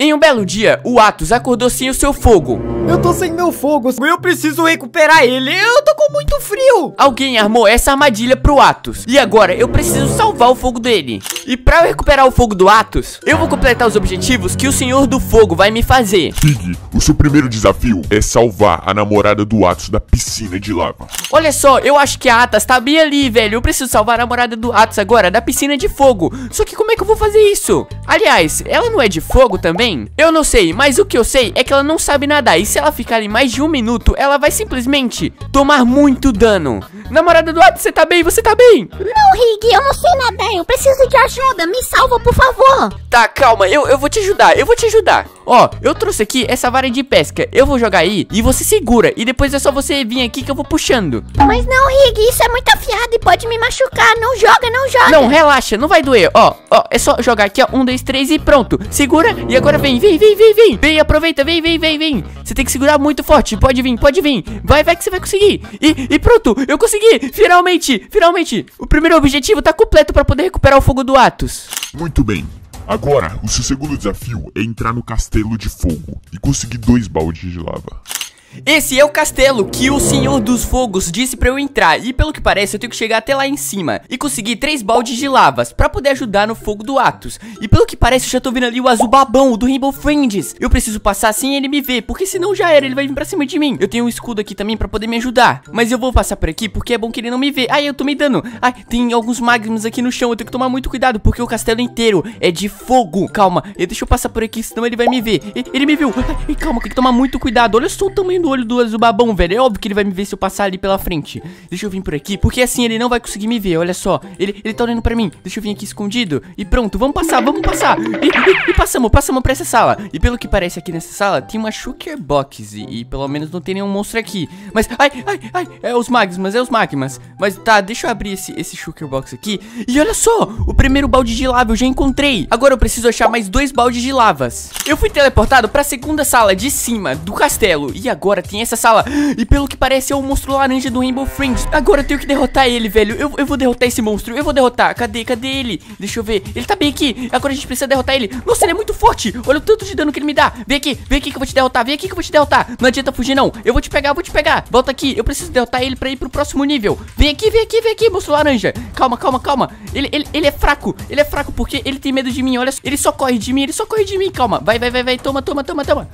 Em um belo dia, o Atos acordou sem o seu fogo. Eu tô sem meu fogo, eu preciso recuperar ele, eu tô com muito frio. Alguém armou essa armadilha pro Atos. E agora eu preciso salvar o fogo dele. E pra eu recuperar o fogo do Atos, eu vou completar os objetivos que o Senhor do Fogo vai me fazer. Pig, o seu primeiro desafio é salvar a namorada do Atos da piscina de lava. Olha só, eu acho que a Atas tá bem ali, velho. Eu preciso salvar a namorada do Atos agora, da piscina de fogo. Só que como é que eu vou fazer isso? Aliás, ela não é de fogo também? Eu não sei, mas o que eu sei é que ela não sabe nadar. E se ela ficar em mais de um minuto, ela vai simplesmente tomar muito dano. Namorada do Atos, você tá bem? Você tá bem? Não, Rig, eu não sei nadar. Eu preciso de ajuda. Me salva, por favor. Tá, calma. Eu, eu vou te ajudar. Eu vou te ajudar. Ó, eu trouxe aqui essa vara de pesca. Eu vou jogar aí e você segura. E depois é só você vir aqui que eu vou puxando. Mas não, Rig, isso é muito afiado e pode me machucar. Não joga, não joga. Não, relaxa. Não vai doer. Ó, ó, é só jogar aqui, ó. Um, dois, três e pronto. Segura e agora vem, vem, vem, vem, vem. Vem, aproveita, vem, vem, vem, vem. Você tem que segurar muito forte. Pode vir, pode vir. Vai, vai que você vai conseguir. E, e pronto, eu consegui. Finalmente, finalmente. O primeiro objetivo tá completo pra poder recuperar o fogo do Atos. Muito bem. Agora, o seu segundo desafio é entrar no castelo de fogo e conseguir dois baldes de lava. Esse é o castelo que o Senhor dos Fogos disse pra eu entrar E pelo que parece eu tenho que chegar até lá em cima E conseguir três baldes de lavas Pra poder ajudar no fogo do Atos. E pelo que parece eu já tô vendo ali o azul babão, do Rainbow Friends. Eu preciso passar sem ele me ver Porque senão já era, ele vai vir pra cima de mim. Eu tenho um escudo aqui também pra poder me ajudar Mas eu vou passar por aqui porque é bom que ele não me vê. Ai, eu tô me dando. Ai, tem alguns magmas aqui no chão Eu tenho que tomar muito cuidado porque o castelo inteiro é de fogo. Calma, deixa eu passar por aqui senão ele vai me ver. Ele me viu. Ai, calma, tem que tomar muito cuidado. Olha só o tamanho do olho do azul babão, velho. É óbvio que ele vai me ver se eu passar ali pela frente. Deixa eu vir por aqui, porque assim ele não vai conseguir me ver Olha só, ele, ele tá olhando pra mim. Deixa eu vir aqui escondido. E pronto, vamos passar, vamos passar. E, e, e passamos, passamos pra essa sala. E pelo que parece aqui nessa sala Tem uma Shulker Box. E, e, pelo menos não tem nenhum monstro aqui. Mas, ai, ai, ai É os magmas, é os magmas. Mas tá, deixa eu abrir esse, esse Shulker Box aqui. E olha só, o primeiro balde de lava eu já encontrei. Agora eu preciso achar mais dois baldes de lavas. Eu fui teleportado pra segunda sala de cima do castelo. E agora tem essa sala. E pelo que parece é o monstro laranja do Rainbow Friends. Agora eu tenho que derrotar ele, velho. Eu, eu vou derrotar esse monstro, eu vou derrotar. Cadê, cadê ele? Deixa eu ver, ele tá bem aqui. Agora a gente precisa derrotar ele. Nossa, ele é muito forte. Olha o tanto de dano que ele me dá. Vem aqui, vem aqui que eu vou te derrotar. Vem aqui que eu vou te derrotar. Não adianta fugir não. Eu vou te pegar, eu vou te pegar. Volta aqui, eu preciso derrotar ele pra ir pro próximo nível. Vem aqui, vem aqui, vem aqui, monstro laranja. Calma, calma, calma. Ele, ele, ele é fraco, ele é fraco porque ele tem medo de mim. Olha, ele só corre de mim, ele só corre de mim. Calma, vai, vai, vai, vai. Toma, toma, toma, toma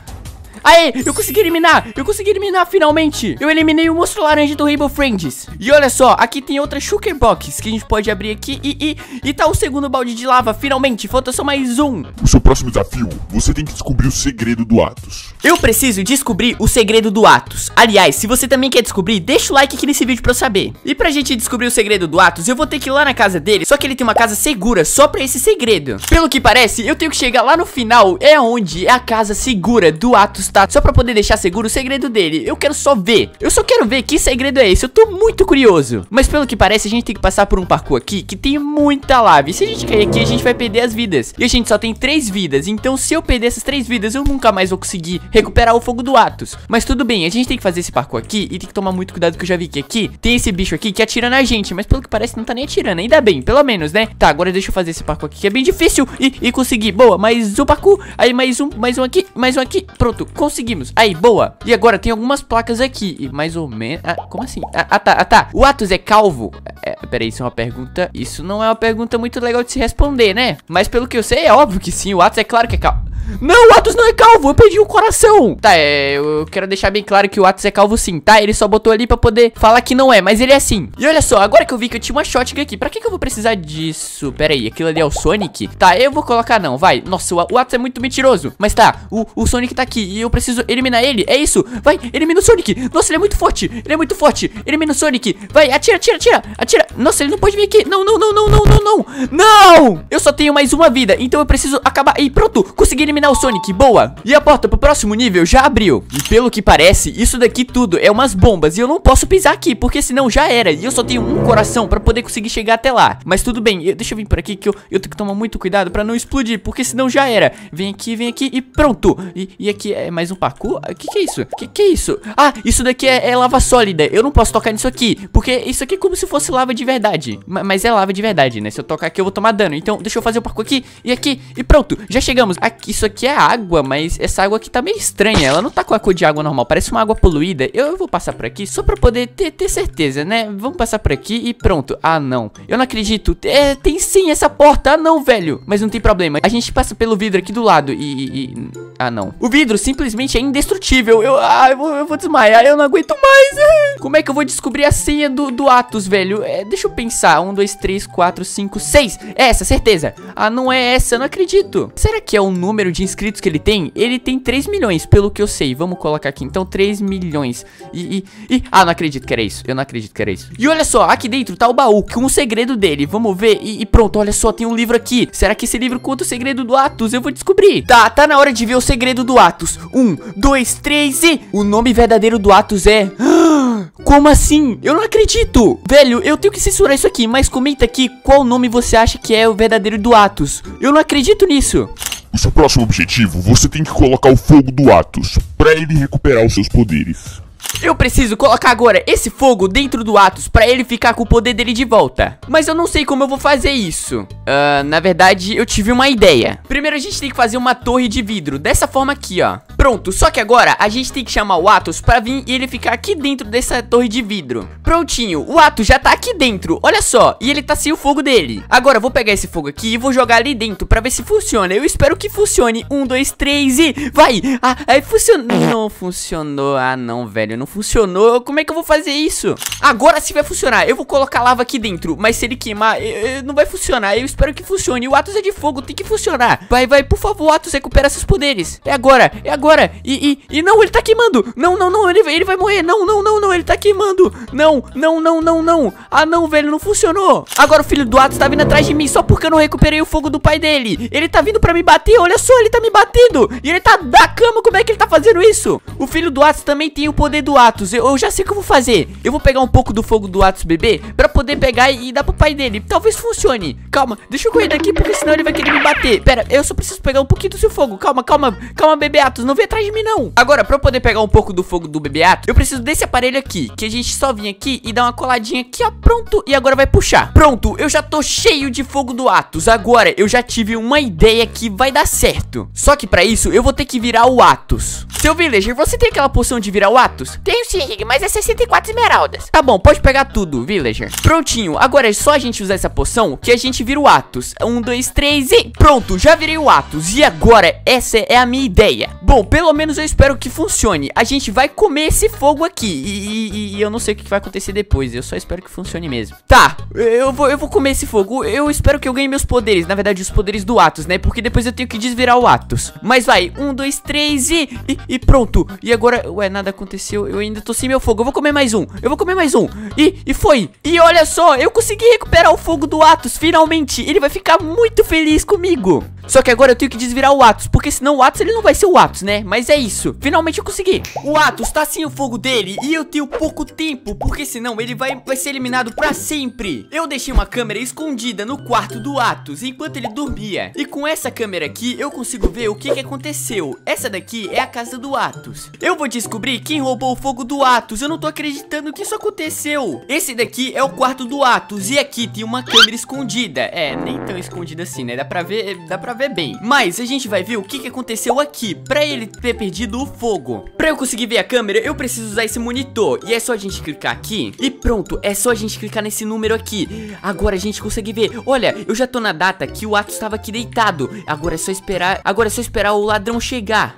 Aê, eu consegui eliminar, eu consegui eliminar finalmente. Eu eliminei o monstro laranja do Rainbow Friends. E olha só, aqui tem outra Shulker Box Que a gente pode abrir aqui e, e, e tá o segundo balde de lava, finalmente Falta só mais um. O seu próximo desafio, você tem que descobrir o segredo do Atos. Eu preciso descobrir o segredo do Atos. Aliás, se você também quer descobrir, deixa o like aqui nesse vídeo pra eu saber. E pra gente descobrir o segredo do Atos, eu vou ter que ir lá na casa dele Só que ele tem uma casa segura só pra esse segredo. Pelo que parece, eu tenho que chegar lá no final É onde é a casa segura do Atos Só pra poder deixar seguro o segredo dele. Eu quero só ver. Eu só quero ver que segredo é esse. Eu tô muito curioso. Mas pelo que parece a gente tem que passar por um parkour aqui Que tem muita lava. E se a gente cair aqui a gente vai perder as vidas. E a gente só tem três vidas. Então se eu perder essas três vidas eu nunca mais vou conseguir recuperar o fogo do Atos. Mas tudo bem, a gente tem que fazer esse parkour aqui E tem que tomar muito cuidado que eu já vi que aqui Tem esse bicho aqui que atira na gente. Mas pelo que parece não tá nem atirando. Ainda bem, pelo menos né? Tá, agora deixa eu fazer esse parkour aqui que é bem difícil E, e conseguir, boa, mais um parkour. Aí mais um, mais um aqui, mais um aqui. Pronto, conseguimos Aí, boa. E agora tem algumas placas aqui. E mais ou menos. Ah, como assim? Ah, ah, tá, ah, tá. O Atos é calvo? É, peraí, isso é uma pergunta. Isso não é uma pergunta muito legal de se responder, né? Mas pelo que eu sei, é óbvio que sim. O Atos é claro que é calvo. Não, o Atos não é calvo, eu perdi o coração. Tá, é, eu quero deixar bem claro que o Atos é calvo sim, tá? Ele só botou ali pra poder falar que não é, mas ele é sim. E olha só, agora que eu vi que eu tinha uma shotgun aqui Pra que que eu vou precisar disso? Pera aí, aquilo ali é o Sonic? Tá, eu vou colocar não, vai. Nossa, o, o Atos é muito mentiroso. Mas tá, o, o Sonic tá aqui e eu preciso eliminar ele. É isso, vai, elimina o Sonic. Nossa, ele é muito forte, ele é muito forte. Elimina o Sonic, vai, atira, atira, atira Atira, nossa, ele não pode vir aqui. Não, não, não, não, não, não, não. Não, eu só tenho mais uma vida Então eu preciso acabar, e pronto, consegui eliminar o Sonic, boa? E a porta pro próximo nível já abriu. E pelo que parece, isso daqui tudo é umas bombas E eu não posso pisar aqui, porque senão já era. E eu só tenho um coração pra poder conseguir chegar até lá. Mas tudo bem, eu, deixa eu vir por aqui que eu, eu tenho que tomar muito cuidado pra não explodir Porque senão já era. Vem aqui, vem aqui e pronto. E, e aqui é mais um parkour? O que que é isso? Que que é isso? Ah, isso daqui é, é lava sólida. Eu não posso tocar nisso aqui Porque isso aqui é como se fosse lava de verdade. Ma- Mas é lava de verdade, né? Se eu tocar aqui eu vou tomar dano. Então deixa eu fazer o parkour aqui e aqui E pronto, já chegamos. Aqui, Isso isso aqui é água, mas essa água aqui tá meio estranha. Ela não tá com a cor de água normal, parece uma água poluída. Eu, vou passar por aqui só pra poder ter, ter certeza, né? Vamos passar por aqui e pronto. Ah, não. Eu não acredito. É, tem sim essa porta. Ah, não, velho. Mas não tem problema. A gente passa pelo vidro aqui do lado e... e... Ah, não. O vidro simplesmente é indestrutível. Eu, ah, eu vou, eu vou desmaiar. Eu não aguento mais. Como é que eu vou descobrir a senha do, do Atos, velho? É, deixa eu pensar. Um, dois, três, quatro, cinco, seis. É essa, certeza. Ah, não é essa. Eu não acredito. Será que é o número de inscritos que ele tem? Ele tem 3 milhões, pelo que eu sei. Vamos colocar aqui. Então, 3 milhões. E, e, e... Ah, não acredito que era isso. Eu não acredito que era isso. E olha só, aqui dentro tá o baú com o segredo dele. Vamos ver. E, e pronto, olha só, tem um livro aqui. Será que esse livro conta o segredo do Atos? Eu vou descobrir. Tá, tá na hora de ver o segredo do Atos. Um, dois, três e... O nome verdadeiro do Atos é... Como assim? Eu não acredito! Velho, eu tenho que censurar isso aqui, mas comenta aqui qual nome você acha que é o verdadeiro do Atos. Eu não acredito nisso. O seu próximo objetivo, você tem que colocar o fogo do Atos, pra ele recuperar os seus poderes. Eu preciso colocar agora esse fogo dentro do Atos pra ele ficar com o poder dele de volta. Mas eu não sei como eu vou fazer isso. Uh, na verdade, eu tive uma ideia. Primeiro a gente tem que fazer uma torre de vidro, dessa forma aqui, ó. Pronto, só que agora a gente tem que chamar o Atos pra vir e ele ficar aqui dentro dessa torre de vidro. Prontinho, o Atos já tá aqui dentro, olha só, e ele tá sem o fogo dele. Agora eu vou pegar esse fogo aqui e vou jogar ali dentro pra ver se funciona. Eu espero que funcione. Um, dois, três e... Vai! Ah, aí funcionou. Não funcionou. Ah, não, velho, não funcionou. Como é que eu vou fazer isso? Agora sim vai funcionar. Eu vou colocar lava aqui dentro, mas se ele queimar, não vai funcionar. Eu espero que funcione. O Atos é de fogo, tem que funcionar. Vai, vai, por favor, Atos, recupera seus poderes. É agora, é agora. E, e, e não, ele tá queimando. Não, não, não, ele, ele vai morrer. Não, não, não, não, ele tá queimando. Não, não, não, não, não. Ah, não, velho, não funcionou. Agora o filho do Atos tá vindo atrás de mim só porque eu não recuperei o fogo do pai dele. Ele tá vindo pra me bater, olha só, ele tá me batendo. E ele tá da cama, como é que ele tá fazendo isso? O filho do Atos também tem o poder do Atos. Eu, eu já sei o que eu vou fazer. Eu vou pegar um pouco do fogo do Atos bebê pra poder pegar e, e dar pro pai dele. Talvez funcione. Calma, deixa eu correr daqui porque senão ele vai querer me bater. Pera, eu só preciso pegar um pouquinho do seu fogo. Calma, calma, calma, bebê Atos. Não vem atrás de mim, não. Agora, pra eu poder pegar um pouco do fogo do bebeato, eu preciso desse aparelho aqui, que a gente só vem aqui e dá uma coladinha aqui, ó, pronto, e agora vai puxar. Pronto, eu já tô cheio de fogo do Atos, agora eu já tive uma ideia que vai dar certo. Só que pra isso, eu vou ter que virar o Atos. Seu Villager, você tem aquela poção de virar o Atos? Tenho sim, mas é 64 esmeraldas. Tá bom, pode pegar tudo, Villager. Prontinho, agora é só a gente usar essa poção que a gente vira o Atos. Um, dois, três e... Pronto, já virei o Atos. E agora, essa é a minha ideia. Bom, pelo menos eu espero que funcione. A gente vai comer esse fogo aqui. E, e, e, eu não sei o que vai acontecer depois. Eu só espero que funcione mesmo. Tá, eu vou, eu vou comer esse fogo. Eu espero que eu ganhe meus poderes. Na verdade, os poderes do Atos, né? Porque depois eu tenho que desvirar o Atos. Mas vai, um, dois, três e, e, e pronto. E agora, ué, nada aconteceu. Eu ainda tô sem meu fogo. Eu vou comer mais um. Eu vou comer mais um. E, e foi. E olha só, eu consegui recuperar o fogo do Atos. Finalmente. Ele vai ficar muito feliz comigo. Só que agora eu tenho que desvirar o Atos. Porque senão o Atos, ele não vai ser o Atos, né? Mas é isso. Finalmente eu consegui. O Atos tá sem o fogo dele e eu tenho pouco tempo, porque senão ele vai, vai ser eliminado pra sempre. Eu deixei uma câmera escondida no quarto do Atos enquanto ele dormia. E com essa câmera aqui eu consigo ver o que, que aconteceu. Essa daqui é a casa do Atos. Eu vou descobrir quem roubou o fogo do Atos. Eu não tô acreditando que isso aconteceu. Esse daqui é o quarto do Atos e aqui tem uma câmera escondida. É, nem tão escondida assim, né? Dá pra ver, dá pra ver bem. Mas a gente vai ver o que, que aconteceu aqui pra ele ter perdido o fogo. Pra eu conseguir ver a câmera, eu preciso usar esse monitor. E é só a gente clicar aqui. E pronto, é só a gente clicar nesse número aqui. Agora a gente consegue ver. Olha, eu já tô na data que o Atos estava aqui deitado. Agora é só esperar. Agora é só esperar o ladrão chegar.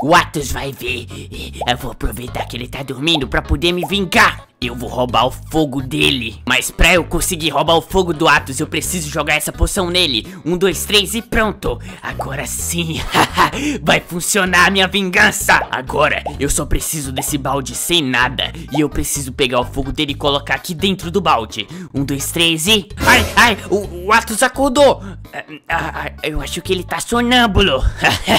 O Atos vai ver. Eu vou aproveitar que ele tá dormindo pra poder me vingar. Eu vou roubar o fogo dele. Mas pra eu conseguir roubar o fogo do Atos, eu preciso jogar essa poção nele. Um, dois, três e pronto. Agora sim. Vai funcionar a minha vingança. Agora, eu só preciso desse balde sem nada. E eu preciso pegar o fogo dele e colocar aqui dentro do balde. Um, dois, três e... Ai, ai, o, o Atos acordou. Ah, ah, eu acho que ele tá sonâmbulo.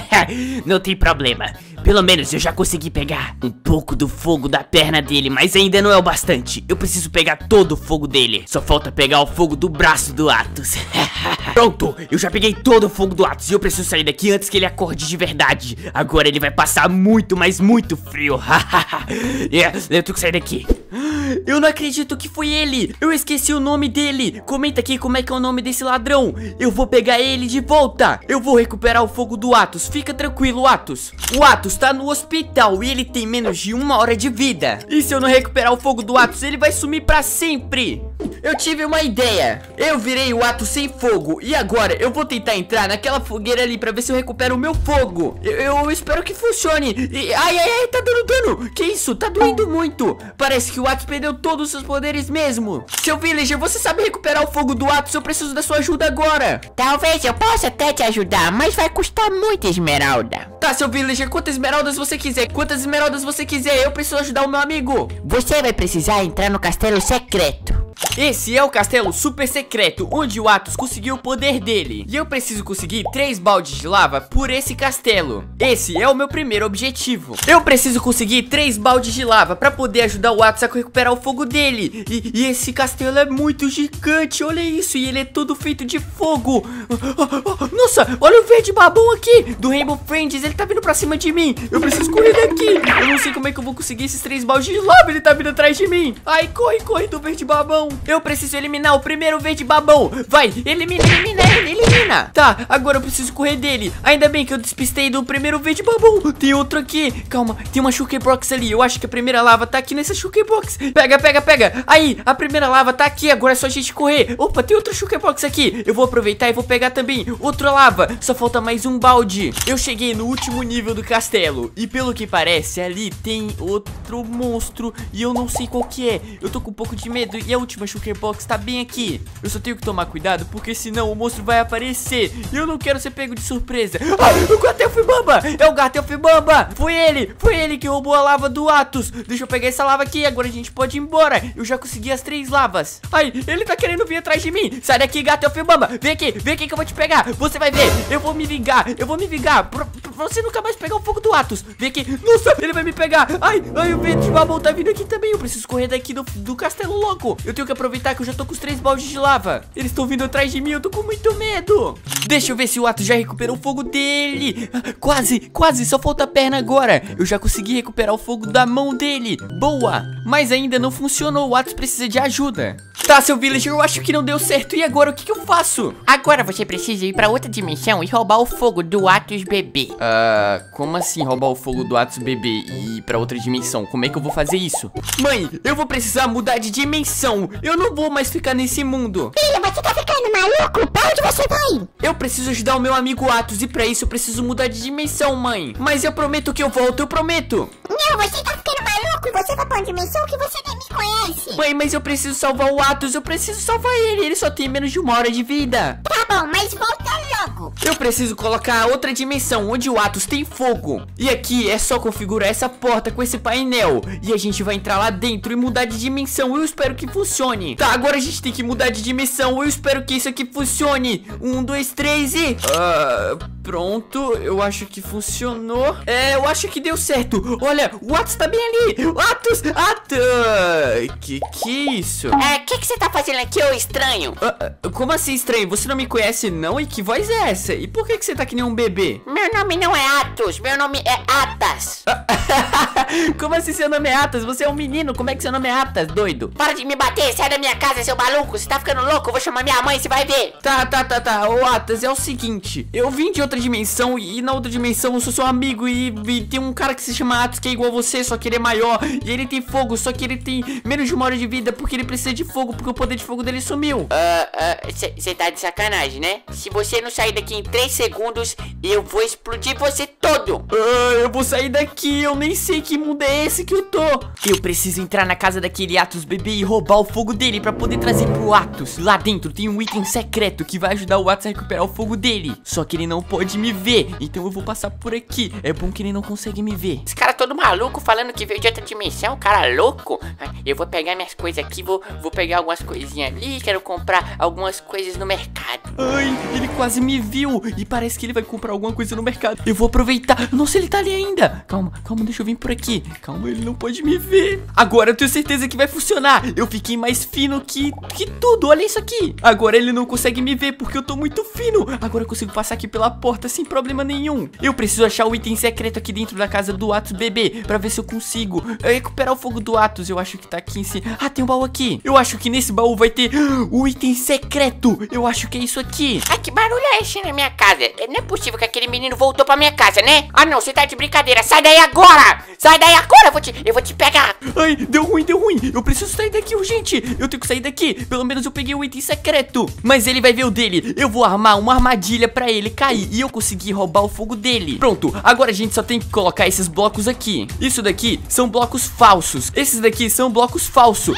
Não tem problema. Pelo menos eu já consegui pegar um pouco do fogo da perna dele, mas ainda não é o bastante. Eu preciso pegar todo o fogo dele. Só falta pegar o fogo do braço do Atos. Pronto, eu já peguei todo o fogo do Atos e eu preciso sair daqui antes que ele acorde de verdade. Agora ele vai passar muito, mas muito frio. eu tenho que sair daqui. Eu não acredito que foi ele. Eu esqueci o nome dele. Comenta aqui como é que é o nome desse ladrão. Eu vou pegar ele de volta. Eu vou recuperar o fogo do Atos. Fica tranquilo, Atos. O Atos tá no hospital e ele tem menos de uma hora de vida. E se eu não recuperar o fogo do Atos, ele vai sumir pra sempre. Eu tive uma ideia. Eu virei o Atos sem fogo. E agora eu vou tentar entrar naquela fogueira ali pra ver se eu recupero o meu fogo. Eu, eu espero que funcione. E, ai, ai, ai, tá dando dano. Que isso? Tá doendo muito. Parece que o Atos perdeu todos os seus poderes mesmo. Seu Villager, você sabe recuperar o fogo do Atos? Eu preciso da sua ajuda agora. Talvez eu possa até te ajudar, mas vai custar muito esmeralda. Tá, seu Villager, quantas esmeraldas você quiser? Quantas esmeraldas você quiser? Eu preciso ajudar o meu amigo. Você vai precisar entrar no castelo secreto. Esse é o castelo super secreto, onde o Atos conseguiu o poder dele. E eu preciso conseguir três baldes de lava por esse castelo. Esse é o meu primeiro objetivo. Eu preciso conseguir três baldes de lava pra poder ajudar o Atos a recuperar o fogo dele. E, e esse castelo é muito gigante, olha isso. E ele é todo feito de fogo. Nossa, olha o verde babão aqui, do Rainbow Friends. Ele tá vindo pra cima de mim. Eu preciso correr daqui. Eu não sei como é que eu vou conseguir esses três baldes de lava. Ele tá vindo atrás de mim. Ai, corre, corre do verde babão. Eu preciso eliminar o primeiro verde babão. Vai, elimina, elimina, elimina. Tá, agora eu preciso correr dele. Ainda bem que eu despistei do primeiro verde babão. Tem outro aqui. Calma, tem uma Shulker Box ali. Eu acho que a primeira lava tá aqui nessa Shulker Box. Pega, pega, pega. Aí, a primeira lava tá aqui. Agora é só a gente correr. Opa, tem outra Shulker Box aqui. Eu vou aproveitar e vou pegar também. Outra lava. Só falta mais um balde. Eu cheguei no último nível do castelo. E pelo que parece, ali tem outro monstro. E eu não sei qual que é. Eu tô com um pouco de medo. E a última Shulker Box tá bem aqui. Eu só tenho que tomar cuidado, porque senão o monstro vai aparecer. E eu não quero ser pego de surpresa. Ah, o Gatelfibamba! É o Gatelfibamba! Foi ele! Foi ele que roubou a lava do Atos. Deixa eu pegar essa lava aqui. Agora a gente pode ir embora. Eu já consegui as três lavas. Ai, ele tá querendo vir atrás de mim. Sai daqui, Gatelfibamba! Vem aqui, vem aqui que eu vou te pegar. Você vai ver. Eu vou me vingar. Eu vou me vingar. Pra, pra você nunca mais pegar o fogo do Atos. Vem aqui. Nossa, ele vai me pegar. Ai, ai, o vento de babão tá vindo aqui também. Eu preciso correr daqui do, do castelo louco. Eu tenho que aproveitar que eu já tô com os três baldes de lava. Eles estão vindo atrás de mim, eu tô com muito medo. Deixa eu ver se o Atos já recuperou o fogo dele. Quase, quase, só falta a perna agora. Eu já consegui recuperar o fogo da mão dele. Boa, mas ainda não funcionou. O Atos precisa de ajuda. Tá, seu villager, eu acho que não deu certo. E agora, o que, que eu faço? Agora você precisa ir pra outra dimensão e roubar o fogo do Atos bebê. Ah, como assim roubar o fogo do Atos bebê e ir pra outra dimensão? Como é que eu vou fazer isso? Mãe, eu vou precisar mudar de dimensão. Eu não vou mais ficar nesse mundo. Filho, você tá ficando maluco? Pra onde você vai? Eu preciso ajudar o meu amigo Atos e pra isso eu preciso mudar de dimensão, mãe. Mas eu prometo que eu volto, eu prometo. Não, você tá ficando maluco? Você vai pra uma dimensão que você nem me conhece. Mãe, mas eu preciso salvar o Atos, eu preciso salvar ele. Ele só tem menos de uma hora de vida. Tá bom, mas volta logo. Eu preciso colocar outra dimensão onde o Atos tem fogo. E aqui é só configurar essa porta com esse painel. E a gente vai entrar lá dentro e mudar de dimensão. Eu espero que funcione. Tá, agora a gente tem que mudar de dimensão. Eu espero que isso aqui funcione. Um, dois, três e. Ah, pronto. Eu acho que funcionou. É, eu acho que deu certo. Olha, o Atos tá bem ali. Atos, Atos. Que que é isso? É, o que, que você tá fazendo aqui, ô estranho? Ah, ah, como assim, estranho? Você não me conhece, não? E que voz é essa? E por que, que você tá que nem um bebê? Meu nome não é Atos, meu nome é Atas. como assim seu nome é Atas? Você é um menino, como é que seu nome é Atas, doido? Para de me bater, sai da minha casa, seu maluco. Você tá ficando louco? Eu vou chamar minha mãe, você vai ver. Tá, tá, tá, tá. Ô, Atas, é o seguinte. Eu vim de outra dimensão e na outra dimensão eu sou seu amigo e, e tem um cara que se chama Atos que é igual a você, só que ele é maior. E ele tem fogo, só que ele tem menos de uma hora de vida porque ele precisa de fogo, porque o poder de fogo dele sumiu. Você tá de sacanagem, né? Se você não sair daqui em 3 segundos, eu vou explodir você todo. Ah, eu vou sair daqui, eu nem sei que mundo é esse que eu tô. Eu preciso entrar na casa daquele Atos bebê e roubar o fogo dele pra poder trazer pro Atos. Lá dentro tem um item secreto que vai ajudar o Atos a recuperar o fogo dele. Só que ele não pode me ver, então eu vou passar por aqui. É bom que ele não consegue me ver. Esse cara todo maluco falando que veio de outra dimensão, cara louco. Eu vou pegar minhas coisas aqui, vou, vou pegar algumas coisinhas ali, quero comprar algumas coisas no mercado. Ai, ele quase me me viu. E parece que ele vai comprar alguma coisa no mercado. Eu vou aproveitar. Nossa, ele tá ali ainda. Calma, calma, deixa eu vir por aqui. Calma, ele não pode me ver. Agora eu tenho certeza que vai funcionar. Eu fiquei mais fino que, que tudo. Olha isso aqui. Agora ele não consegue me ver porque eu tô muito fino. Agora eu consigo passar aqui pela porta sem problema nenhum. Eu preciso achar o item secreto aqui dentro da casa do Atos bebê pra ver se eu consigo eh, recuperar o fogo do Atos. Eu acho que tá aqui em cima. Ah, tem um baú aqui. Eu acho que nesse baú vai ter o item secreto. Eu acho que é isso aqui. Ah, que barulho é esse na minha casa? Não é possível que aquele menino voltou pra minha casa, né? Ah, não, você tá de brincadeira. Sai daí agora! Sai daí agora, eu vou te, eu vou te pegar. Ai, deu ruim, deu ruim. Eu preciso sair daqui urgente. Eu tenho que sair daqui. Pelo menos eu peguei o item secreto. Mas ele vai ver o dele. Eu vou armar uma armadilha pra ele cair e eu conseguir roubar o fogo dele. Pronto, agora a gente só tem que colocar esses blocos aqui. Isso daqui são blocos falsos. Esses daqui são blocos falsos.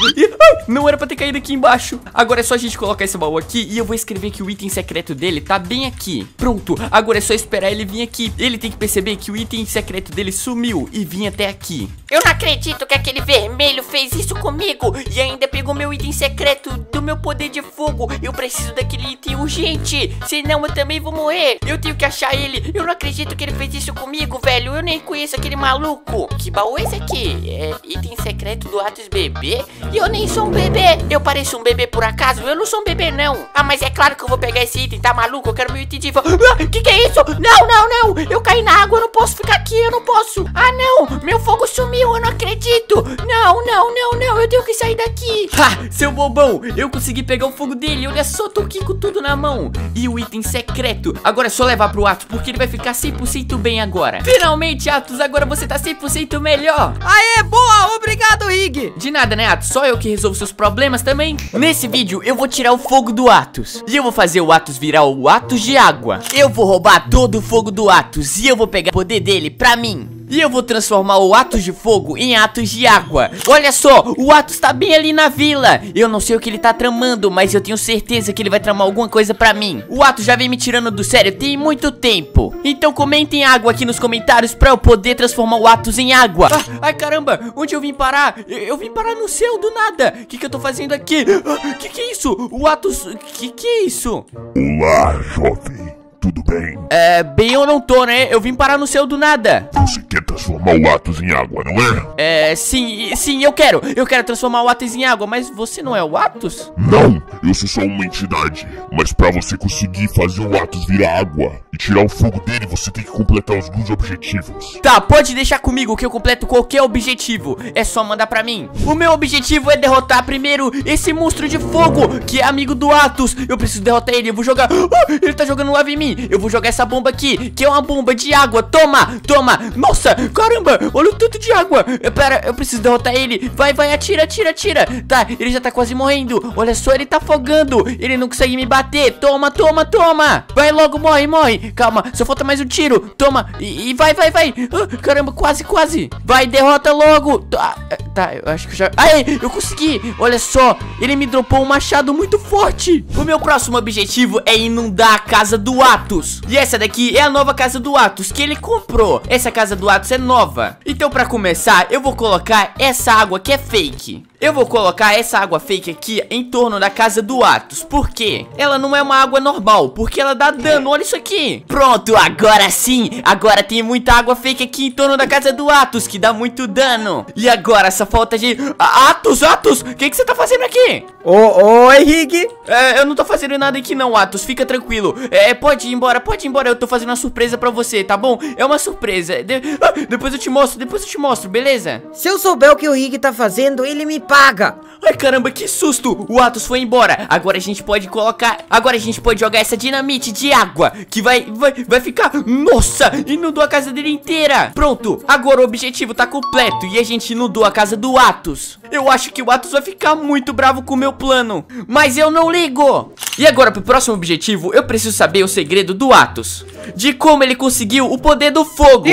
Não era pra ter caído aqui embaixo. Agora é só a gente colocar esse baú aqui e eu vou escrever que o item secreto dele tá bem aqui. Pronto, agora é só esperar ele vir aqui. Ele tem que perceber que o item secreto dele sumiu e vir até aqui. Eu não acredito que aquele vermelho fez isso comigo e ainda pegou meu item secreto do meu poder de fogo. Eu preciso daquele item urgente, senão eu também vou morrer. Eu tenho que achar ele. Eu não acredito que ele fez isso comigo, velho. Eu nem conheço aquele maluco. Que baú é esse aqui? É item secreto do Atos bebê? E eu nem sou um bebê. Eu pareço um bebê por acaso? Eu não sou um bebê, não. Ah, mas é claro que eu vou pegar esse item, tá maluco? Eu quero meu item de. Ah, que que é isso? Não, não, não. Eu caí na água, eu não posso ficar aqui, eu não posso. Ah, não. Meu fogo sumiu, eu não acredito. Não, não, não, não. Eu tenho que sair daqui. Ha! Seu bobão! Eu consegui pegar o fogo dele. Olha só, tô aqui com tudo na mão. E o item secreto. Agora é só levar pro Atos, porque ele vai ficar 100% bem agora. Finalmente, Atos, agora você tá 100% melhor. Aê, boa, obrigado, Rig. De nada, né, Atos? Só eu que resolvo seus problemas também. Nesse vídeo, eu vou tirar o fogo do Atos. E eu vou fazer o Atos virar o Atos de água. Eu vou roubar todo o fogo do Atos. E eu vou pegar o poder dele pra mim. E eu vou transformar o Atos de Fogo em Atos de Água Olha só, o Atos tá bem ali na vila Eu não sei o que ele tá tramando, mas eu tenho certeza que ele vai tramar alguma coisa pra mim O Atos já vem me tirando do sério tem muito tempo Então comentem água aqui nos comentários pra eu poder transformar o Atos em água ah, Ai caramba, onde eu vim parar? Eu, eu vim parar no céu do nada O que que eu tô fazendo aqui? Ah, que que é isso? O Atos... Que que é isso? Olá, jovem. Tudo bem? É, bem eu não tô, né? Eu vim parar no céu do nada Você quer transformar o Atos em água, não é? É, sim, sim, eu quero. Eu quero transformar o Atos em água, mas você não é o Atos? Não, eu sou só uma entidade. Mas pra você conseguir fazer o Atos virar água e tirar o fogo dele, você tem que completar os dois objetivos. Tá, pode deixar comigo que eu completo qualquer objetivo. É só mandar pra mim. O meu objetivo é derrotar primeiro esse monstro de fogo, que é amigo do Atos. Eu preciso derrotar ele. Eu vou jogar. Ah, ele tá jogando lava em mim. Eu vou jogar essa bomba aqui, que é uma bomba de água. Toma, toma. Nossa, caramba, olha o tanto de água. Eh, Pera, eu preciso derrotar ele. Vai, vai, atira, atira, atira. Tá, ele já tá quase morrendo. Olha só, ele tá afogando. Ele não consegue me bater. Toma, toma, toma. Vai logo, morre, morre. Calma, só falta mais um tiro. Toma, e, e vai, vai, vai. Ah, caramba, quase, quase. Vai, derrota logo. Eh, tá, eu acho que já. Ai, eu consegui. Olha só, ele me dropou um machado muito forte. O meu próximo objetivo é inundar a casa do Atos. E essa daqui é a nova casa do Atos que ele comprou. Essa casa do Atos é nova. Então, pra começar, eu vou colocar essa água que é fake. Eu vou colocar essa água fake aqui em torno da casa do Atos. Por quê? Ela não é uma água normal, porque ela dá dano. Olha isso aqui. Pronto, agora sim. Agora tem muita água fake aqui em torno da casa do Atos, que dá muito dano. E agora, essa falta de... Atos, Atos, o que, que você tá fazendo aqui? Ô, oi, Rig. É, eu não tô fazendo nada aqui não, Atos, fica tranquilo É, pode ir embora, pode ir embora Eu tô fazendo uma surpresa pra você, tá bom? É uma surpresa De- ah, Depois eu te mostro, depois eu te mostro, beleza? Se eu souber o que o Rig tá fazendo, ele me paga. Ai, caramba, que susto. O Atos foi embora. Agora a gente pode colocar Agora a gente pode jogar essa dinamite de água Que vai, vai, vai ficar Nossa, inundou a casa dele inteira. Pronto, agora o objetivo tá completo E a gente inundou a casa do Atos. Eu acho que o Atos vai ficar muito bravo com o meu plano Mas eu não ligo. E agora pro próximo objetivo Eu preciso saber o segredo do Atos De como ele conseguiu o poder do fogo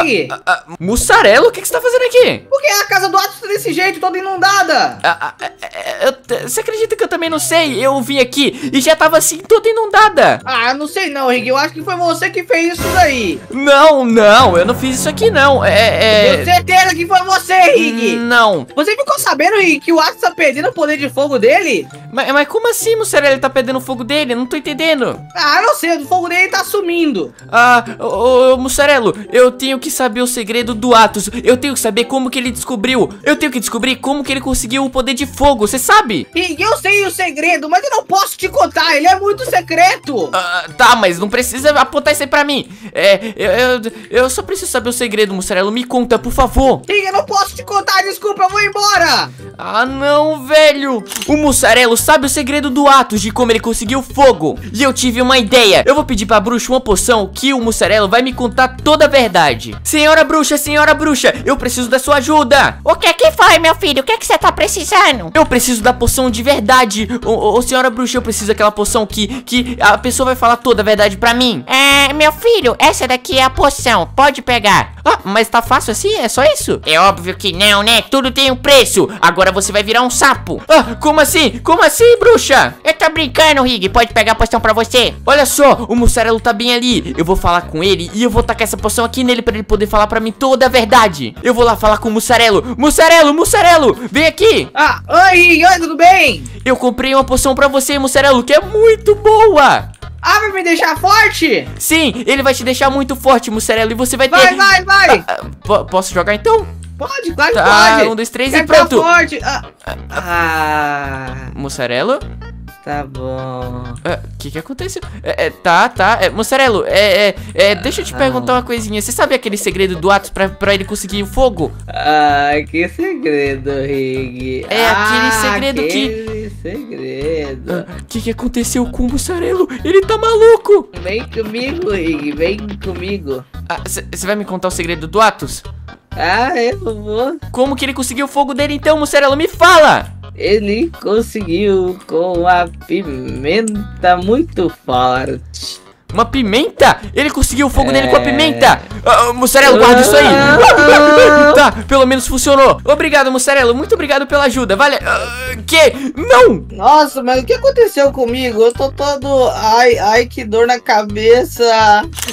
Rig, Rig? Ah, mussarelo, o que, que você tá fazendo aqui? Por que a casa do Atos tá desse jeito, toda inundada? Ah, ah, é, é, eu- você acredita que eu também não sei? Eu vim aqui e já tava assim, toda inundada. Ah, eu não sei não, Rig. Eu acho que foi você que fez isso daí. Não, não, eu não fiz isso aqui não. É. Tenho é... certeza que foi você, Rig. Não. Você ficou sabendo, Rig, que o Atos tá perdendo o poder de fogo dele? Mas, mas como assim, mussarelo? Ele tá perdendo o fogo dele? Eu não tô entendendo. Ah, não sei, o fogo dele tá sumindo. Ah, ô, ô, ô, Mussarelo, eu tenho que saber o segredo do Atos. Eu tenho que saber como que ele descobriu. Eu tenho que descobrir como que ele conseguiu o poder de fogo, você sabe? Rig, eu sei o segredo, mas eu não posso te contar, ele é muito secreto. Ah, tá, mas não precisa apontar isso aí pra mim. É, eu, eu, eu só preciso saber o segredo, Mussarelo. Me conta, por favor. Rig, eu não posso te contar, desculpa, eu vou embora. Ah, não, velho. O Mussarelo sabe o segredo do Atos, de como ele conseguiu fogo. E eu tive uma ideia. Eu vou pedir pra bruxa uma poção que o Mussarelo vai me contar toda a verdade. Senhora bruxa, senhora bruxa, eu preciso da sua ajuda. O que que foi, meu filho? O que que você tá precisando? Eu preciso da poção de verdade. Ô, ô, ô, senhora bruxa, eu preciso daquela poção que, que a pessoa vai falar toda a verdade pra mim. É, meu filho, essa daqui é a poção. Pode pegar. Ah, mas tá fácil assim? É só isso? É óbvio que não, né? Tudo tem um preço. Agora você vai virar um sapo. Ah, como assim? Como assim, bruxa? Eu tô brincando, Rig. Pode pegar a poção pra você. Olha só, o Mussarelo tá bem ali. Eu vou falar com ele e eu vou tacar essa poção aqui nele pra ele poder falar pra mim toda a verdade. Eu vou lá falar com o Mussarelo. Mussarelo, Mussarelo, vem aqui. Ah, oi, oi, tudo bem? Eu comprei uma poção pra você, Mussarelo, que é muito boa. Ah, vai me deixar forte? Sim, ele vai te deixar muito forte, Mussarelo, e você vai ter... Vai, vai, vai. Ah, po- posso jogar então? Pode, claro que Tá, pode. um, dois, três e Quer ficar pronto. forte. Ah, ah, Mussarelo? tá bom. O que que aconteceu? É, é, tá, tá. É, Mussarelo, é, é, é, deixa eu te perguntar uma coisinha. Você sabe aquele segredo do Atos pra, pra ele conseguir o fogo? Ah, que segredo, Rig. É aquele segredo que- aquele segredo. O que que aconteceu com o Mussarelo? Ele tá maluco! Vem comigo, Rig, vem comigo. Você vai me contar o segredo do Atos? Ah, eu vou. Como que ele conseguiu o fogo dele então, Mussarelo? Me fala! Ele conseguiu com a pimenta muito forte. Uma pimenta? Ele conseguiu o fogo dele com a É. pimenta! Ah, ah, Mussarelo, guarda isso aí! tá, pelo menos funcionou! Obrigado, Mussarelo, muito obrigado pela ajuda, vale... Ah, que? Não! Nossa, mas o que aconteceu comigo? Eu tô todo. Ai, ai, que dor na cabeça.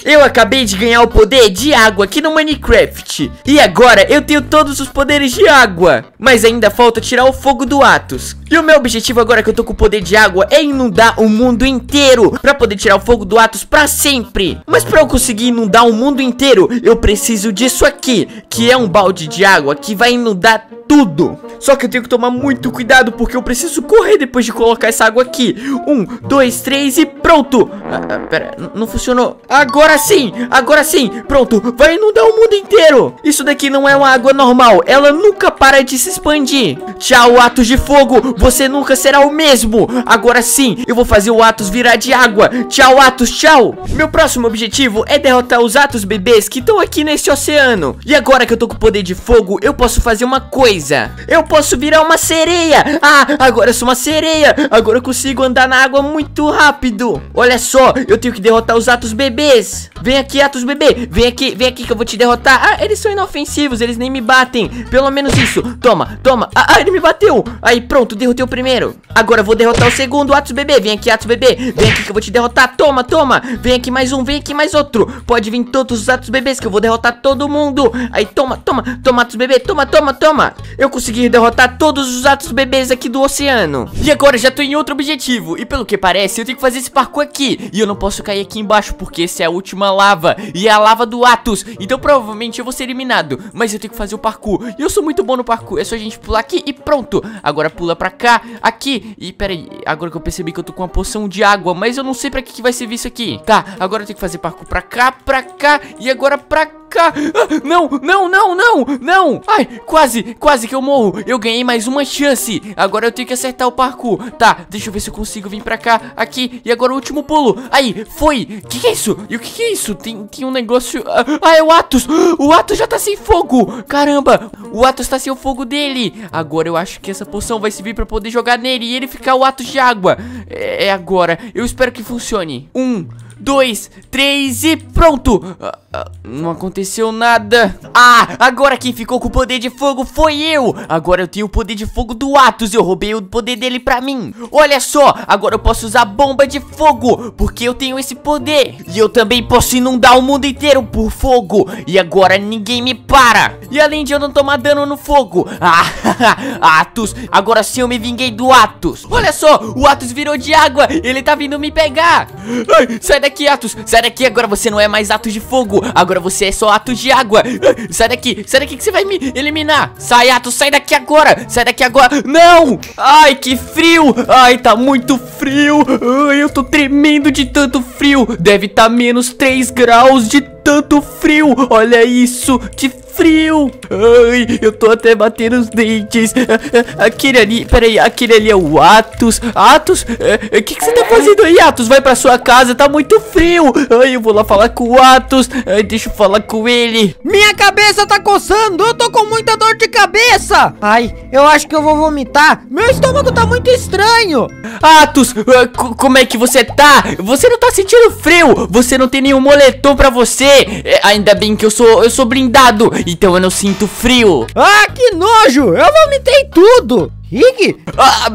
Eu acabei de ganhar o poder de água aqui no Minecraft. E agora eu tenho todos os poderes de água. Mas ainda falta tirar o fogo do Atos. E o meu objetivo agora que eu tô com o poder de água é inundar o mundo inteiro. Pra poder tirar o fogo do Atos pra sempre. Mas pra eu conseguir inundar o mundo inteiro, eu preciso disso aqui. Que é um balde de água que vai inundar tudo. Só que eu tenho que tomar muito cuidado porque eu preciso correr depois de colocar essa água aqui. Um, dois, três e pronto. Ah, ah, pera, não funcionou. Agora sim, agora sim. Pronto, vai inundar o mundo inteiro. Isso daqui não é uma água normal. Ela nunca para de se expandir. Tchau, Atos de Fogo. Você nunca será o mesmo. Agora sim, eu vou fazer o Atos virar de água. Tchau, Atos, tchau. Meu próximo objetivo é derrotar os Atos bebês que estão aqui nesse oceano. E agora que eu tô com o poder de fogo, eu posso fazer uma coisa. Eu posso virar uma sereia. Ah, agora eu sou uma sereia. Agora eu consigo andar na água muito rápido. Olha só, eu tenho que derrotar os Atos bebês. Vem aqui, Atos bebê. Vem aqui, vem aqui que eu vou te derrotar. Ah, eles são inofensivos, eles nem me batem. Pelo menos isso. Toma, toma. Ah, ah, ele me bateu. Aí, pronto, derrotei o primeiro. Agora eu vou derrotar o segundo, Atos bebê. Vem aqui, Atos bebê. Vem aqui que eu vou te derrotar. Toma, toma. Vem aqui mais um, vem aqui mais outro. Pode vir todos os Atos bebês que eu vou derrotar todo mundo. Aí, toma, toma, toma, Atos bebê. Toma, toma, toma. Eu consegui derrotar todos os Atos bebês aqui do oceano. E agora já tô em outro objetivo. E pelo que parece, eu tenho que fazer esse parkour aqui. E eu não posso cair aqui embaixo porque essa é a última lava. E é a lava do Atos. Então provavelmente eu vou ser eliminado. Mas eu tenho que fazer o parkour. E eu sou muito bom no parkour. É só a gente pular aqui e pronto. Agora pula pra cá, aqui. E peraí, agora que eu percebi que eu tô com uma poção de água. Mas eu não sei pra que, que vai servir isso aqui. Tá, agora eu tenho que fazer parkour pra cá, pra cá. E agora pra cá. Ah, não, não, não, não, não. Ai, quase, quase que eu morro. Eu ganhei mais uma chance. Agora eu tenho que acertar o parkour. Tá, deixa eu ver se eu consigo vir pra cá, aqui. E agora o último pulo. Aí, foi. Que que é isso? E o que que é isso? Tem, tem um negócio. Ah, Ah, é o Atos. O Atos já tá sem fogo. Caramba, o Atos tá sem o fogo dele. Agora eu acho que essa poção vai servir pra poder jogar nele e ele ficar o Atos de água. É, é agora. Eu espero que funcione. Um dois, três e pronto! Ah, ah, não aconteceu nada. Ah, agora quem ficou com o poder de fogo foi eu! Agora eu tenho o poder de fogo do Atos, eu roubei o poder dele pra mim. Olha só, agora eu posso usar bomba de fogo, porque eu tenho esse poder. E eu também posso inundar o mundo inteiro por fogo, e agora ninguém me para. E além de eu não tomar dano no fogo, ah, Atos, agora sim eu me vinguei do Atos. Olha só, o Atos virou de água, ele tá vindo me pegar. Ai, sai daqui, Atos, sai daqui, agora você não é mais Atos de fogo, agora você é só Atos de água. Ai, sai daqui, sai daqui que você vai me eliminar. Sai, Atos, sai daqui agora, sai daqui agora. Não! Ai, que frio! Ai, tá muito frio. Ai, eu tô tremendo de tanto frio. Deve tá menos 3 graus de tanto frio. Olha isso, que frio. Ai, eu tô até batendo os dentes. Aquele ali, peraí, aquele ali é o Atos. Atos? O é, que, que você tá fazendo aí, Atos? Vai pra sua casa, tá muito frio. Ai, eu vou lá falar com o Atos. Ai, deixa eu falar com ele. Minha cabeça tá coçando, eu tô com muita dor de cabeça. Ai, eu acho que eu vou vomitar. Meu estômago tá muito estranho. Atos, ah, como é que você tá? Você não tá sentindo frio? Você não tem nenhum moletom pra você? É, ainda bem que eu sou, eu sou blindado então eu não sinto frio. Ah, que nojo! Eu vomitei tudo! Rig? Ah,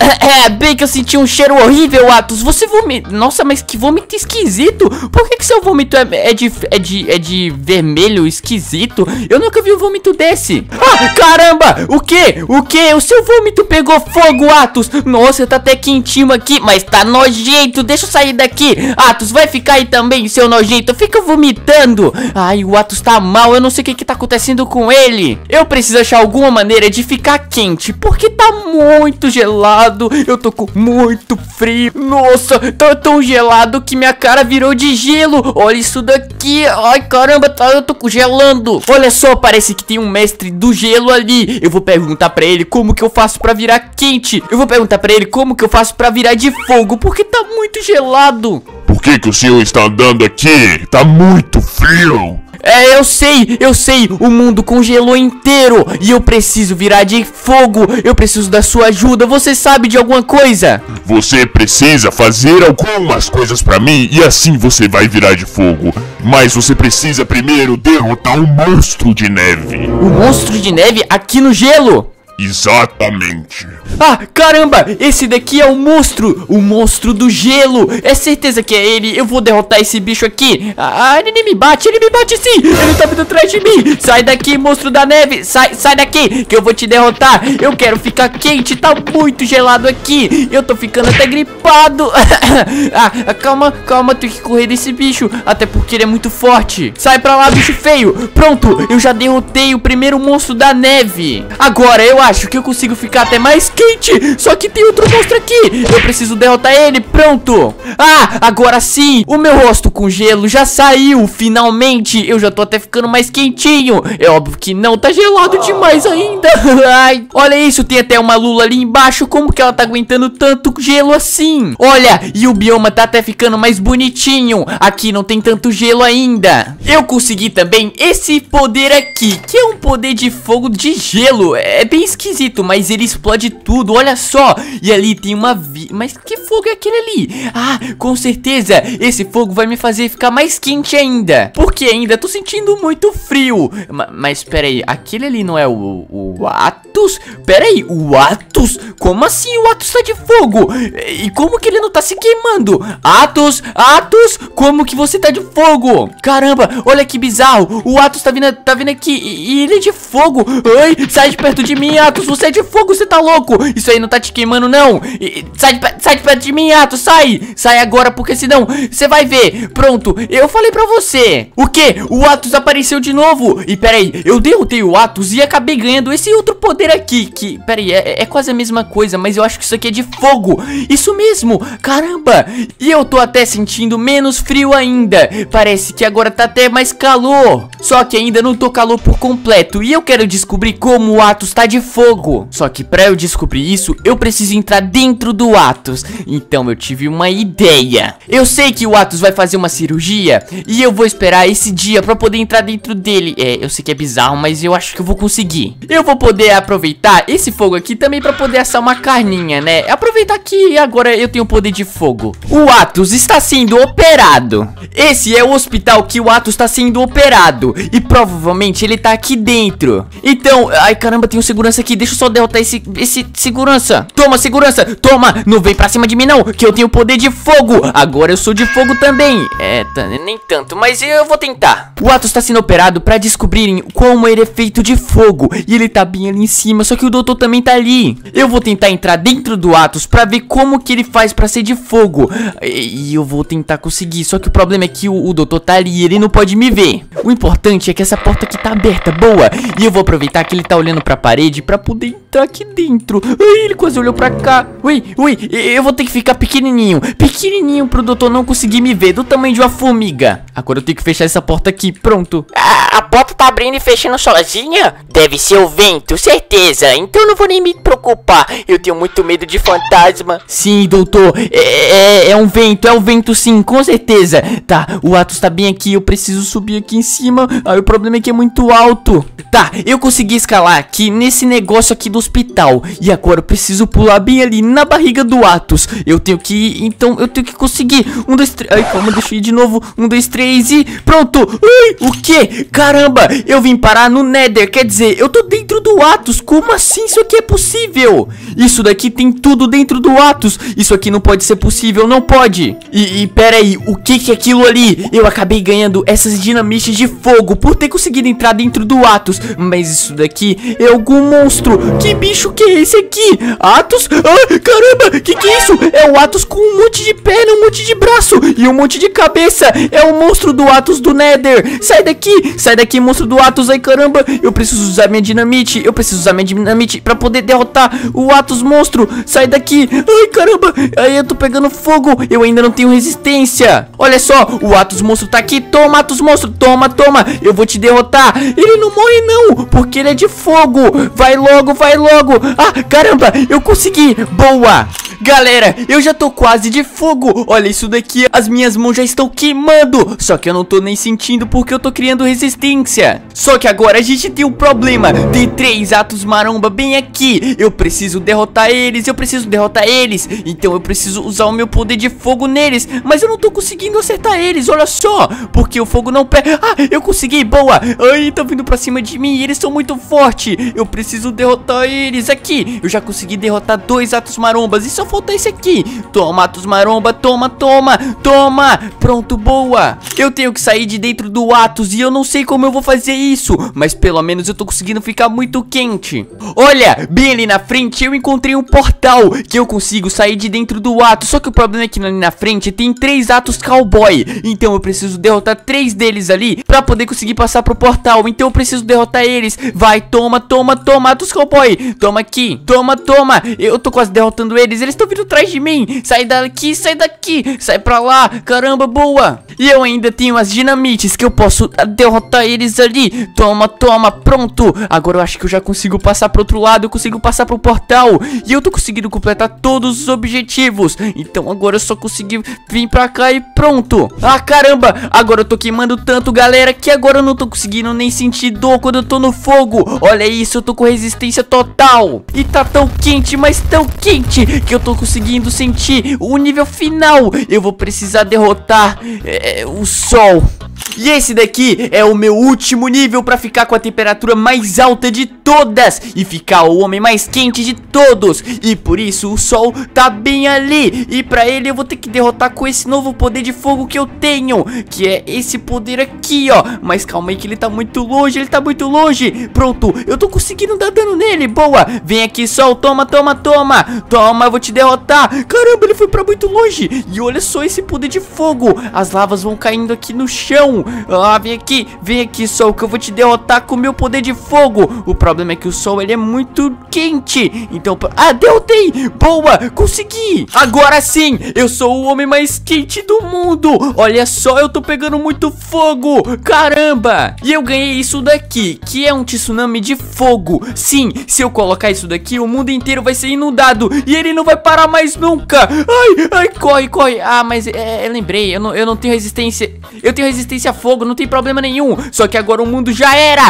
é, é, bem que eu senti um cheiro horrível, Atos. Você vomita. Nossa, mas que vômito esquisito. Por que, que seu vômito é, é, de, é, de, é de vermelho esquisito? Eu nunca vi um vômito desse. Ah, caramba! O que? O que? O seu vômito pegou fogo, Atos. Nossa, tá até quentinho aqui, mas tá nojento. Deixa eu sair daqui. Atos, vai ficar aí também, seu nojento. Fica vomitando. Ai, o Atos tá mal. Eu não sei o que, que tá acontecendo com ele. Eu preciso achar alguma maneira de ficar quente. Porque tá muito gelado. Eu tô com muito frio. Nossa, tá tão gelado que minha cara virou de gelo. Olha isso daqui. Ai, caramba, tá, eu tô congelando. Olha só, parece que tem um mestre do gelo ali. Eu vou perguntar pra ele como que eu faço pra virar quente. Eu vou perguntar pra ele como que eu faço pra virar de fogo, porque tá muito gelado. Por que que o senhor está andando aqui? Tá muito frio. É, eu sei, eu sei, o mundo congelou inteiro e eu preciso virar de fogo. Eu preciso da sua ajuda. Você sabe de alguma coisa? Você precisa fazer algumas coisas para mim e assim você vai virar de fogo. Mas você precisa primeiro derrotar o monstro de neve. O monstro de neve aqui no gelo? Exatamente. Ah, caramba, esse daqui é o monstro, o monstro do gelo. É certeza que é ele. Eu vou derrotar esse bicho aqui. Ah, ele nem me bate, ele me bate sim. Ele tá vindo atrás de mim. Sai daqui, monstro da neve. Sai, sai daqui, que eu vou te derrotar. Eu quero ficar quente, tá muito gelado aqui. Eu tô ficando até gripado. ah, calma, calma, tenho que correr desse bicho. Até porque ele é muito forte. Sai pra lá, bicho feio. Pronto, eu já derrotei o primeiro monstro da neve. Agora eu acho que eu consigo ficar até mais quente. Só que tem outro monstro aqui. Eu preciso derrotar ele, pronto. Ah, agora sim. O meu rosto com gelo já saiu. Finalmente, eu já tô até ficando mais quentinho. É óbvio que não, tá gelado demais ainda. Ai, olha isso, tem até uma lula ali embaixo. Como que ela tá aguentando tanto gelo assim? Olha, e o bioma tá até ficando mais bonitinho. Aqui não tem tanto gelo ainda. Eu consegui também esse poder aqui Que é um poder de fogo de gelo. É bem esquisito, mas ele explode tudo, olha só. E ali tem uma vi... Mas que fogo é aquele ali? Ah, com certeza, esse fogo vai me fazer ficar mais quente ainda Porque ainda tô sentindo muito frio Ma Mas aí, aquele ali não é o, o Atos? Pera aí, o Atos? Como assim o Atos tá de fogo? E como que ele não tá se queimando? Atos, Atos, como que você tá de fogo? Caramba, olha que bizarro O Atos tá vindo, tá vindo aqui e, e ele é de fogo Ai, sai de perto de mim, Atos, você é de fogo, você tá louco Isso aí não tá te queimando, não e, sai, de, sai de perto de mim, Atos, sai! Sai agora, porque senão você vai ver. Pronto, eu falei pra você. O que? O Atos apareceu de novo? E peraí, eu derrotei o Atos e acabei ganhando esse outro poder aqui Que, peraí, é, é quase a mesma coisa Mas eu acho que isso aqui é de fogo. Isso mesmo, caramba! E eu tô até sentindo menos frio ainda. Parece que agora tá até mais calor. Só que ainda não tô calor por completo. E eu quero descobrir como o Atos tá de fogo. Só que pra eu descobrir isso, eu preciso entrar dentro do Atos. Então eu tive uma ideia. Eu sei que o Atos vai fazer uma cirurgia e eu vou esperar esse dia pra poder entrar dentro dele. É, eu sei que é bizarro, mas eu acho que eu vou conseguir. Eu vou poder aproveitar esse fogo aqui também pra poder assar uma carninha, né? Aproveitar que agora eu tenho poder de fogo. O Atos está sendo operado. Esse é o hospital que o Atos está sendo operado. E provavelmente ele tá aqui dentro. Então, ai caramba, tem um segurança aqui. Deixa eu só derrotar esse, esse segurança. Toma, segurança. Toma. Não vem pra cima de mim não, que eu tenho poder de fogo. Agora eu sou de fogo também. É, tá, nem tanto, mas eu vou tentar. O Atos está sendo operado pra descobrirem como ele é feito de fogo. E ele tá bem ali em cima, só que o doutor também tá ali. Eu vou tentar entrar dentro do Atos pra ver como que ele faz pra ser de fogo. E, e eu vou tentar conseguir, só que o problema é que o, o doutor tá ali e ele não pode me ver. O importante é que essa porta aqui tá aberta, boa. E eu vou aproveitar que ele tá olhando pra parede pra poder entrar aqui dentro. Ai, ele quase olhou pra cá. Ui, ui, eu vou ter que ficar pequenininho. Pequenininho pro doutor não conseguir me ver, do tamanho de uma formiga. Agora eu tenho que fechar essa porta aqui, pronto. A, a porta tá abrindo e fechando sozinha? Deve ser o vento, certeza. Então não vou nem me preocupar. Eu tenho muito medo de fantasma. Sim, doutor, é, é, é um vento, é um vento sim, com certeza. Tá, o Atos tá bem aqui, eu preciso subir aqui em cima. Aí o problema é que é muito alto. Tá, eu consegui escalar aqui nesse negócio aqui do hospital. E agora eu preciso pular bem ali na barriga do Atos. Eu tenho que então eu tenho que conseguir. Um, dois, três. Ai, calma, deixa eu ir de novo. Um, dois, três e. Pronto! Ai, o que? Caramba, eu vim parar no Nether. Quer dizer, eu tô dentro do Atos. Como assim isso aqui é possível? Isso daqui tem tudo dentro do Atos. Isso aqui não pode ser possível, não pode. E, e pera aí, o que que é aquilo ali? Eu acabei ganhando essas dinamites de fogo por ter conseguido entrar dentro do Atos. Mas isso daqui é algum monstro. Que bicho que é esse aqui? Atos? Ah, caramba, que que é isso? É o Atos com um monte de perna, um monte de braço e um monte de cabeça. É o monstro do Atos do Nether. Sai daqui, sai daqui, monstro do Atos. Ai, caramba, eu preciso usar minha dinamite. Eu preciso usar minha dinamite pra poder derrotar o Atos monstro. Sai daqui. Ai, caramba, aí eu tô pegando fogo. Eu ainda não tenho resistência. Olha só, o Atos monstro tá aqui. Toma, Atos monstro, toma, toma. Eu vou te derrotar. Ele não morre não, porque ele é de fogo. Vai logo, vai logo. Ah, caramba, eu consegui. Boa. Galera, eu já tô quase de fogo. Olha isso daqui, as minhas mãos já estão queimando. Só que eu não tô nem sentindo porque eu tô criando resistência. Só que agora a gente tem um problema. Tem três atos maromba bem aqui. Eu preciso derrotar eles, eu preciso derrotar eles. Então eu preciso usar o meu poder de fogo neles. Mas eu não tô conseguindo acertar eles, olha só. Porque o fogo não pega. Ah, eu consegui, boa. Ai, tá vindo pra cima de mim, eles são muito fortes Eu preciso derrotar eles aqui. Eu já consegui derrotar dois atos marombas E só falta esse aqui. Toma, Atos Maromba, toma, toma, toma. Pronto, boa. Eu tenho que sair de dentro do Atos E eu não sei como eu vou fazer isso Mas pelo menos eu tô conseguindo ficar muito quente. Olha, bem ali na frente eu encontrei um portal Que eu consigo sair de dentro do Atos Só que o problema é que ali na frente tem três Atos Cowboy. Então eu preciso derrotar três deles ali Pra poder conseguir passar pro portal. Então eu preciso derrotar eles. Vai, toma, toma, toma, Atos Cowboy. Toma aqui, toma, toma. Eu tô quase derrotando eles Eles estão vindo atrás de mim. Sai daqui, sai daqui Sai pra lá, caramba, boa. E eu ainda tenho as dinamites que eu posso derrotar eles ali. Toma, toma, pronto. Agora eu acho que eu já consigo passar pro outro lado Eu consigo passar pro portal. E eu tô conseguindo completar todos os objetivos. Então agora eu só consegui vir pra cá e pronto. Ah, caramba Agora eu tô queimando tanto, galera Que agora eu não tô conseguindo nem sentir dor quando eu tô no fogo. Olha isso, eu tô com resistência total. E tá tão quente, mas tão quente Que eu tô conseguindo sentir o nível final. Eu vou precisar derrotar é, o sol e esse daqui é o meu último nível pra ficar com a temperatura mais alta de todas E ficar o homem mais quente de todos. E por isso o sol tá bem ali. E pra ele eu vou ter que derrotar com esse novo poder de fogo que eu tenho Que é esse poder aqui, ó. Mas calma aí que ele tá muito longe, ele tá muito longe. Pronto, eu tô conseguindo dar dano nele, boa Vem aqui sol, toma, toma, toma. Toma, eu vou te derrotar. Caramba, ele foi pra muito longe. E olha só esse poder de fogo. As lavas vão caindo aqui no chão não. Ah, vem aqui, vem aqui, Sol, que eu vou te derrotar com o meu poder de fogo. O problema é que o Sol, ele é muito quente. Então, ah, derrotei. Boa, consegui. Agora sim, eu sou o homem mais quente do mundo. Olha só, eu tô pegando muito fogo. Caramba. E eu ganhei isso daqui, que é um tsunami de fogo. Sim, se eu colocar isso daqui, o mundo inteiro vai ser inundado. E ele não vai parar mais nunca. Ai, ai, corre, corre. Ah, mas é, eu lembrei, eu não, eu não tenho resistência. Eu tenho resistência a fogo, não tem problema nenhum. Só que agora o mundo já era.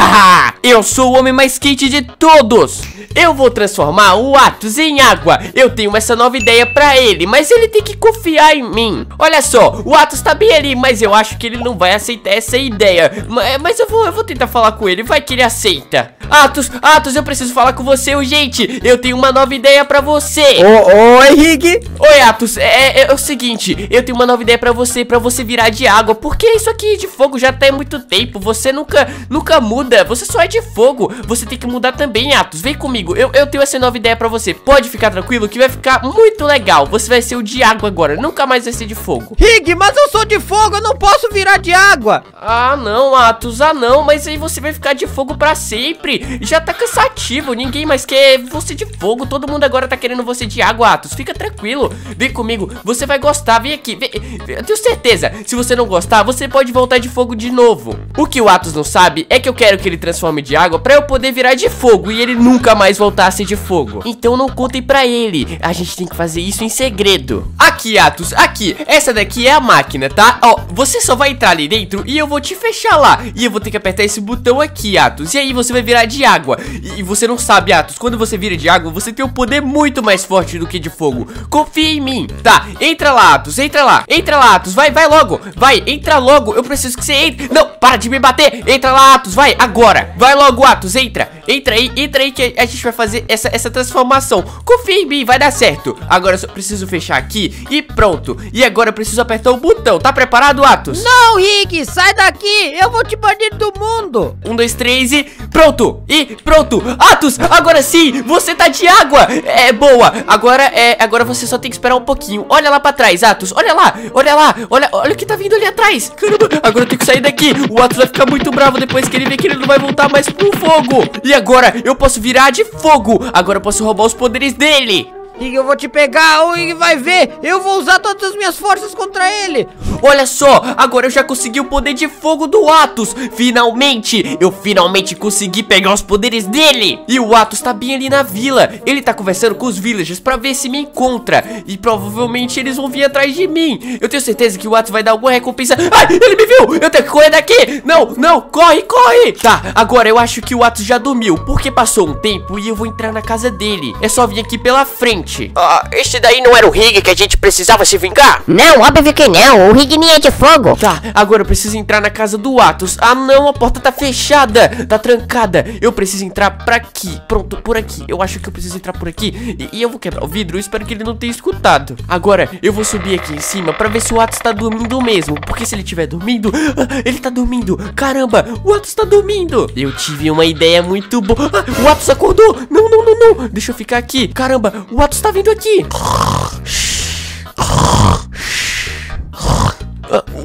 eu sou o homem mais quente de todos. Eu vou transformar o Atos em água. Eu tenho essa nova ideia pra ele, mas ele tem que confiar em mim. Olha só, o Atos tá bem ali, mas eu acho que ele não vai aceitar essa ideia. Mas eu vou, eu vou tentar falar com ele, vai que ele aceita. Atos, Atos, eu preciso falar com você urgente. Eu tenho uma nova ideia pra você. Ô, oi, Rig. Oi, Atos, é, é, é, o seguinte, eu tenho uma nova ideia pra você, pra você virar de água. Porque isso aqui de fogo já tá há muito tempo. Você nunca, nunca muda. Você só é de fogo. Você tem que mudar também, Atos. Vem comigo. Eu, eu tenho essa nova ideia pra você. Pode ficar tranquilo que vai ficar muito legal. Você vai ser o de água agora. Nunca mais vai ser de fogo. Rig, mas eu sou de fogo. Eu não posso virar de água. Ah, não, Atos. Ah, não. Mas aí você vai ficar de fogo pra sempre. Já tá cansativo. Ninguém mais quer você de fogo. Todo mundo agora tá querendo você de água, Atos. Fica tranquilo. Vem comigo. Você vai gostar. Vem aqui. Vem. Eu tenho certeza. Se você não gostar, você pode voltar de fogo de novo. O que o Atos não sabe é que eu quero que ele transforme de água pra eu poder virar de fogo e ele nunca mais ser de fogo. Então não contem pra ele. A gente tem que fazer isso em segredo. Aqui, Atos. Aqui. Essa daqui é a máquina, tá? Ó, você só vai entrar ali dentro e eu vou te fechar lá. E eu vou ter que apertar esse botão aqui, Atos. E aí você vai virar de água. E você não sabe, Atos. Quando você vira de água, você tem um poder muito mais forte do que de fogo. Confia em mim. Tá, entra lá, Atos. Entra lá. Entra lá, Atos. Vai, vai logo. Vai, entra logo. Eu preciso que você entre. Não, para de me bater. Entra lá, Atos. Vai, agora. Vai logo, Atos. Entra. Entra aí, entra aí que a gente vai fazer essa, essa transformação. Confia em mim, vai dar certo. Agora eu só preciso fechar aqui e pronto. E agora eu preciso apertar o botão. Tá preparado, Atos? Não, Rig, sai daqui. Eu vou te banir do mundo. Um, dois, três e pronto. E pronto. Atos, agora sim, você tá de água. É boa. Agora é, agora você só tem que esperar um pouquinho. Olha lá pra trás, Atos. Olha lá, olha lá. Olha, olha o que tá vindo ali atrás. Caramba, agora eu tenho que sair daqui. O Atos vai ficar muito bravo depois que ele vê que ele não vai voltar mais pro fogo. E agora eu posso virar de fogo. Agora eu posso roubar os poderes dele. Rig, eu vou te pegar. Rig vai ver. Eu vou usar todas as minhas forças contra ele. Olha só, agora eu já consegui o poder de fogo do Atos. Finalmente, eu finalmente consegui pegar os poderes dele. E o Atos tá bem ali na vila. Ele tá conversando com os villagers pra ver se me encontra. E provavelmente eles vão vir atrás de mim. Eu tenho certeza que o Atos vai dar alguma recompensa. Ai, ele me viu, eu tenho que correr daqui! Não, não, corre, corre! Tá, agora eu acho que o Atos já dormiu Porque passou um tempo e eu vou entrar na casa dele. É só vir aqui pela frente Ah, este daí não era o Rig que a gente precisava se vingar? Não, óbvio que não. O Rig nem é de fogo. Tá, agora eu preciso entrar na casa do Atos. Ah não, a porta tá fechada Tá trancada. Eu preciso entrar pra aqui. Pronto, por aqui. Eu acho que eu preciso entrar por aqui E, e eu vou quebrar o vidro. Eu espero que ele não tenha escutado. Agora, eu vou subir aqui em cima Pra ver se o Atos tá dormindo mesmo. Porque se ele estiver dormindo ah, Ele tá dormindo. Caramba, o Atos tá dormindo. Eu tive uma ideia muito boa. Ah, O Atos acordou. Não, não, não, não. Deixa eu ficar aqui. Caramba, o Atos tá vindo aqui.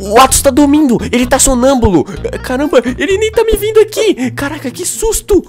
O Atos tá dormindo, ele tá sonâmbulo. Caramba, ele nem tá me vindo aqui. Caraca, que susto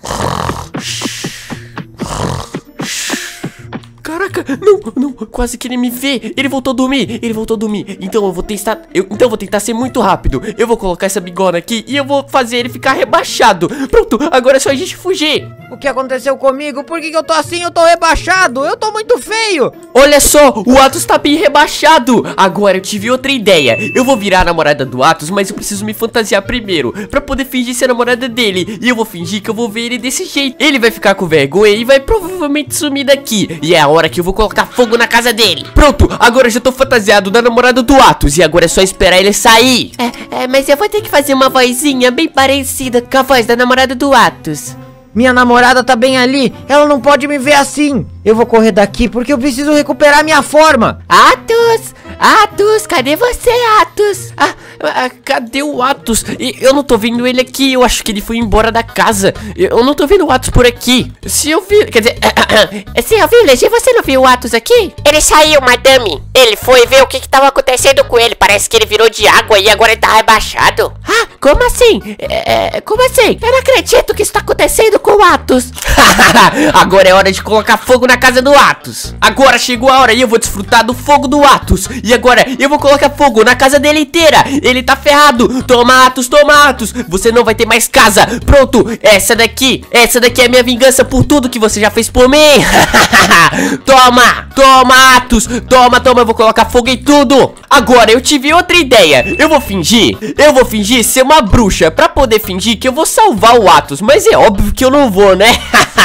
Caraca, não, não, quase que ele me vê. Ele voltou a dormir, ele voltou a dormir. Então eu vou tentar, eu, então eu vou tentar ser muito rápido. Eu vou colocar essa bigona aqui E eu vou fazer ele ficar rebaixado. Pronto, agora é só a gente fugir. O que aconteceu comigo? Por que, que eu tô assim? Eu tô rebaixado. Eu tô muito feio. Olha só, o Atos tá bem rebaixado. Agora eu tive outra ideia. Eu vou virar a namorada do Atos, mas eu preciso me fantasiar primeiro Pra poder fingir ser a namorada dele. E eu vou fingir que eu vou ver ele desse jeito. Ele vai ficar com vergonha e vai provavelmente sumir daqui. E é a hora que eu vou colocar fogo na casa dele Pronto, agora eu já tô fantasiado da namorada do Atos E agora é só esperar ele sair É, é, mas eu vou ter que fazer uma vozinha bem parecida com a voz da namorada do Atos. Minha namorada tá bem ali. Ela não pode me ver assim. Eu vou correr daqui porque eu preciso recuperar minha forma. Atos! Atos, cadê você, Atos? Ah, ah, cadê o Atos? E Eu não tô vendo ele aqui, eu acho que ele foi embora da casa. Eu não tô vendo o Atos por aqui. Se eu vi, quer dizer, Senhor Village, você não viu o Atos aqui? Ele saiu, madame. Ele foi ver o que, que tava acontecendo com ele. Parece que ele virou de água e agora ele tá rebaixado. Ah, como assim? É, é, como assim? Eu não acredito que isso tá acontecendo com o Atos. Agora é hora de colocar fogo na casa do Atos. Agora chegou a hora e eu vou desfrutar do fogo do Atos. E agora eu vou colocar fogo na casa dele inteira. Ele tá ferrado. Toma, Atos, toma, Atos. Você não vai ter mais casa. Pronto, essa daqui. Essa daqui é minha vingança por tudo que você já fez por mim. toma, toma, Atos. Toma, toma, eu vou colocar fogo em tudo. Agora eu tive outra ideia. Eu vou fingir. Eu vou fingir ser uma bruxa. Pra poder fingir que eu vou salvar o Atos. Mas é óbvio que eu não vou, né?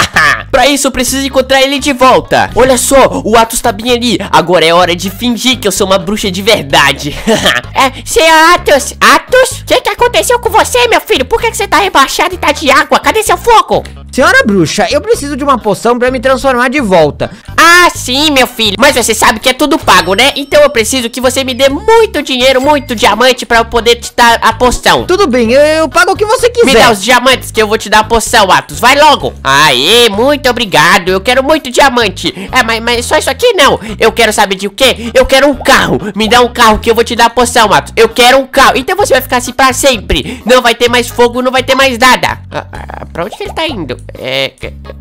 Pra isso eu preciso encontrar ele de volta Olha só, o Atos tá bem ali Agora é hora de fingir que eu sou uma bruxa de verdade É, senhor Atos, Atos, o que que aconteceu com você, meu filho? Por que que você tá rebaixado e tá de água? Cadê seu fogo? Senhora bruxa, eu preciso de uma poção pra me transformar de volta. Ah, sim, meu filho. Mas você sabe que é tudo pago, né? Então eu preciso que você me dê muito dinheiro, muito diamante pra eu poder te dar a poção. Tudo bem, eu, eu pago o que você quiser. Me dá os diamantes que eu vou te dar a poção, Atos. Vai logo. Aê, muito obrigado. Eu quero muito diamante. É, mas, mas só isso aqui não. Eu quero saber de o quê? Eu quero um carro. Me dá um carro que eu vou te dar a poção, Atos. Eu quero um carro. Então você vai ficar assim pra sempre. Não vai ter mais fogo, não vai ter mais nada. Ah, ah, pra onde que ele tá indo? É.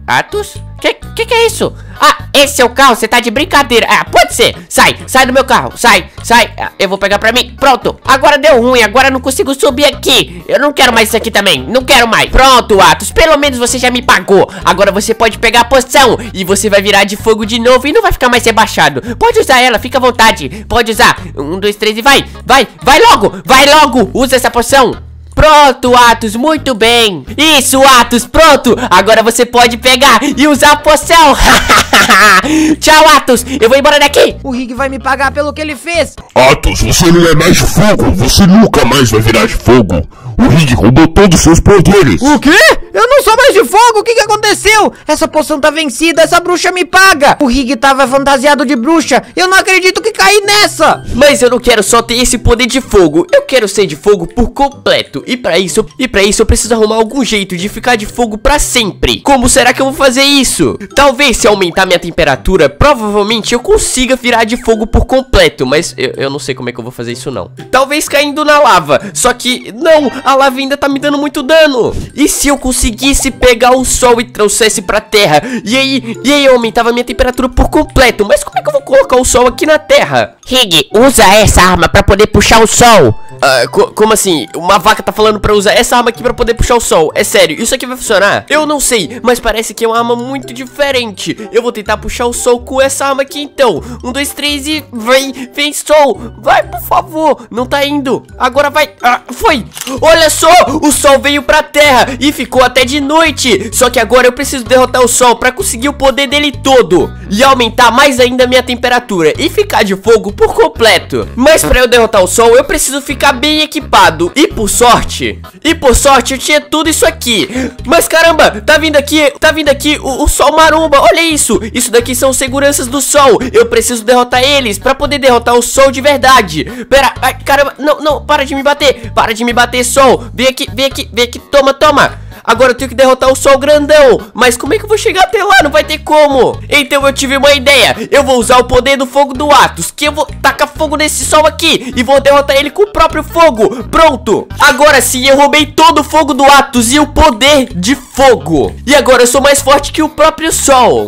Atos? Que, que que é isso? Ah, esse é o carro, você tá de brincadeira. Ah, pode ser, sai, sai do meu carro. Sai, sai, Ah, eu vou pegar pra mim. Pronto, agora deu ruim, agora não consigo subir aqui. Eu não quero mais isso aqui também, não quero mais. Pronto, Atos, pelo menos você já me pagou. Agora você pode pegar a poção E você vai virar de fogo de novo e não vai ficar mais rebaixado. Pode usar ela, fica à vontade. Pode usar, um, dois, três e vai. Vai, vai logo, vai logo. Usa essa poção Pronto, Atos, muito bem Isso, Atos, pronto Agora você pode pegar e usar a poção Tchau, Atos, eu vou embora daqui O Rig vai me pagar pelo que ele fez. Atos, você não é mais fogo. Você nunca mais vai virar fogo. O Rig roubou todos os seus poderes. O quê? Eu não sou mais de fogo, o que que aconteceu? Essa poção tá vencida, essa bruxa me paga. O Rig tava fantasiado de bruxa, eu não acredito que caí nessa. Mas eu não quero só ter esse poder de fogo Eu quero ser de fogo por completo E pra isso, e pra isso eu preciso arrumar algum jeito de ficar de fogo pra sempre Como será que eu vou fazer isso? Talvez se aumentar minha temperatura Provavelmente eu consiga virar de fogo por completo Mas eu, eu não sei como é que eu vou fazer isso não Talvez caindo na lava Só que, não, a lava ainda tá me dando muito dano E se eu conseguisse pegar o sol e trouxesse pra terra E aí, e aí eu aumentava minha temperatura por completo Mas como é que eu vou colocar o sol aqui na terra? Rig, usa essa arma pra poder puxar o sol Ah, co- como assim? Uma vaca tá falando pra usar essa arma aqui pra poder puxar o sol. É sério, isso aqui vai funcionar? Eu não sei, mas parece que é uma arma muito diferente. Eu vou tentar puxar o sol com essa arma aqui então. Um, dois, três e vem, vem sol. Vai, por favor. Não tá indo. Agora vai. Ah, foi. Olha só, o sol veio pra terra e ficou até de noite. Só que agora eu preciso derrotar o sol pra conseguir o poder dele todo. E aumentar mais ainda a minha temperatura e ficar de fogo por completo. Mas pra eu derrotar o sol, eu preciso ficar bem equipado. E por sorte, e por sorte eu tinha tudo isso aqui. Mas caramba, tá vindo aqui, tá vindo aqui o, o sol maromba. Olha isso. Isso daqui são seguranças do sol. Eu preciso derrotar eles pra poder derrotar o sol de verdade. Pera, ai, caramba, não, não, para de me bater. Para de me bater, sol. Vem aqui, vem aqui, vem aqui, toma, toma. Agora eu tenho que derrotar o sol grandão Mas como é que eu vou chegar até lá? Não vai ter como Então eu tive uma ideia Eu vou usar o poder do fogo do Atos Que eu vou tacar fogo nesse sol aqui E vou derrotar ele com o próprio fogo Pronto Agora sim eu roubei todo o fogo do Atos E o poder de fogo E agora eu sou mais forte que o próprio sol